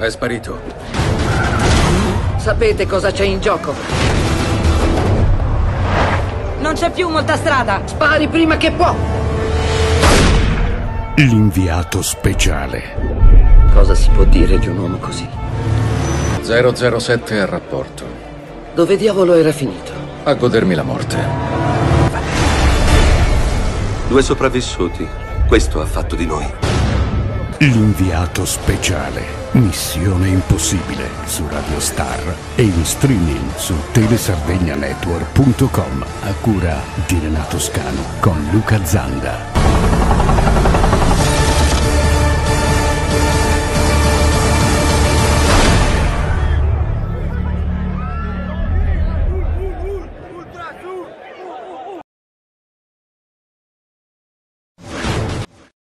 È sparito. Sapete cosa c'è in gioco? Non c'è più molta strada. Spari prima che può. L'inviato speciale. Cosa si può dire di un uomo così? 007 al rapporto. Dove diavolo era finito? A godermi la morte. Due sopravvissuti. Questo ha fatto di noi. L'inviato speciale. Missione impossibile su Radio Star e in streaming su telesardegnanetwork.com a cura di Renato Scano con Luca Zanda.